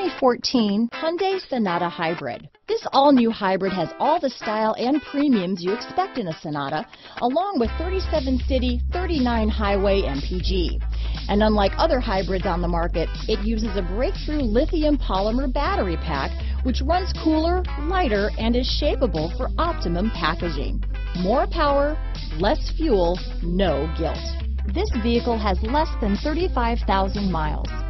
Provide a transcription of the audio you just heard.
2014 Hyundai Sonata Hybrid. This all-new hybrid has all the style and premiums you expect in a Sonata, along with 37 city, 39 highway MPG. And unlike other hybrids on the market, it uses a breakthrough lithium polymer battery pack, which runs cooler, lighter, and is shapeable for optimum packaging. More power, less fuel, no guilt. This vehicle has less than 35,000 miles.